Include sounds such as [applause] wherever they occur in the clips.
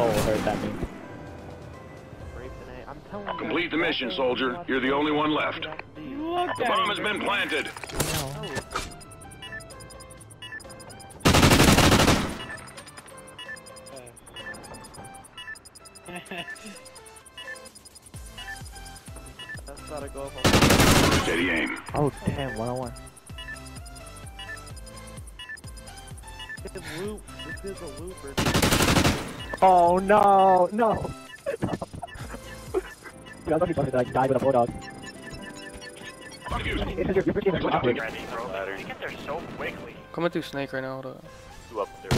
Oh, hole hurt that means. I'm telling you. Complete the mission, soldier. You're the only one left. The bomb has been planted. [laughs] That's gotta go up on Steady aim. Oh damn, 101. This is loop. This is a looper. Oh no, no. Dude, I thought you wanted to like die with a bulldog. Confused. It's just your, your freaking Excellent. like, ladder. You get there so quickly. Coming through snake right now. Hold up. Two up there.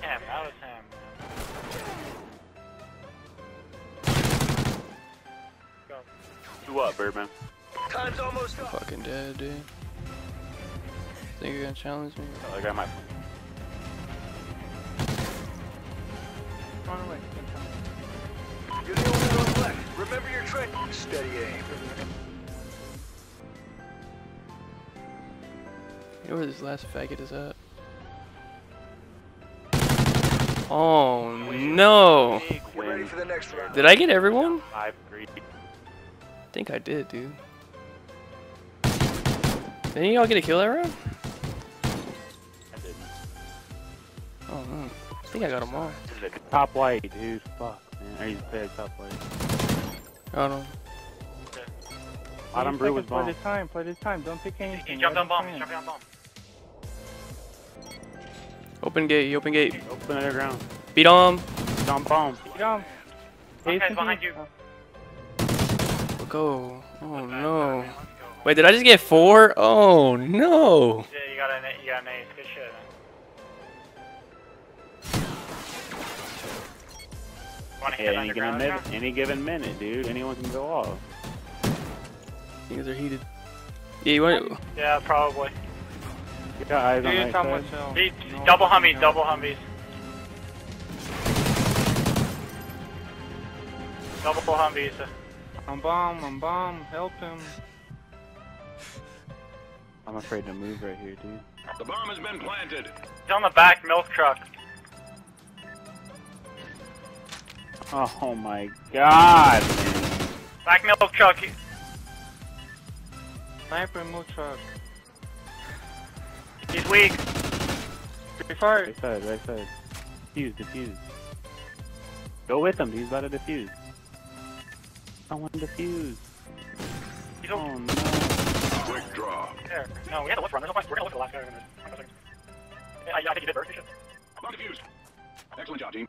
Damn, that was him. Go. Two up, Birdman. Time's almost up. Fucking dead, dude. Think you're gonna challenge me? Oh, I got my. Run You're the only one left. Remember your trick. Steady aim. You know where this last faggot is at? Oh no! Get ready for the next round. Did I get everyone? Five, three. I think I did, dude. Didn't y'all get a kill that round? Oh no. I think I got them all. Top white, dude. Fuck, man. Are you bad top white? I don't know. Bottom brew was Play bomb. this time, play this time. Don't pick anything. He jumped on bomb. us He's win. jumping on bomb. Open gate, open gate. Open underground. Beat on. Jump bomb. Jump. Okay, Jason, behind please. you. Go. Oh no. Wait, did I just get four? Oh no. Yeah, you got an you got an ace. Good shit. Want to Yeah, hit any given minute, any given minute, dude. Anyone can go off. Things are heated. Yeah, you want? Yeah, probably. You got eyes on right side. much hell? He, No, double no. Humvees, double Humvees. Double Humvees. I'm bomb, I'm bomb. Help him. I'm afraid to move right here, dude. The bomb has been planted. He's on the back milk truck. Oh my god, man. Back milk truck. Sniper, move truck. He's weak. Free fire. Right side, right side. Defuse, defuse. Go with him, he's about to defuse. Someone defuse. He's Oh over no. Quick draw. there. No, we had to look for him. There's no point. We're gonna look for the last guy. in a. I, I think he did burst. We should. Defused. Excellent job, team.